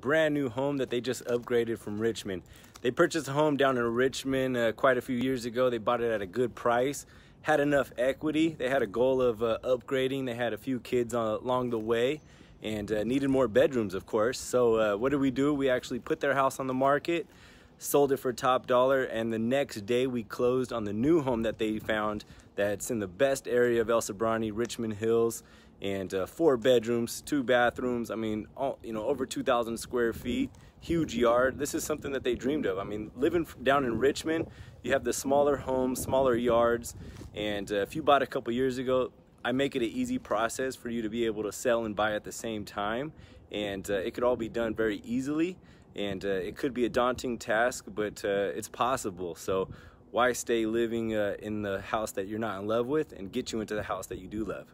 brand new home that they just upgraded from Richmond. They purchased a home down in Richmond uh, quite a few years ago. They bought it at a good price, had enough equity. They had a goal of uh, upgrading. They had a few kids on, along the way and uh, needed more bedrooms, of course. So uh, what did we do? We actually put their house on the market, sold it for top dollar, and the next day we closed on the new home that they found that's in the best area of El Sobrante, Richmond Hills, and uh, four bedrooms, two bathrooms. I mean, all, you know, over 2,000 square feet, huge yard. This is something that they dreamed of. I mean, living down in Richmond, you have the smaller homes, smaller yards, and uh, if you bought a couple years ago, I make it an easy process for you to be able to sell and buy at the same time, and uh, it could all be done very easily. And uh, it could be a daunting task, but uh, it's possible. So why stay living uh, in the house that you're not in love with and get you into the house that you do love?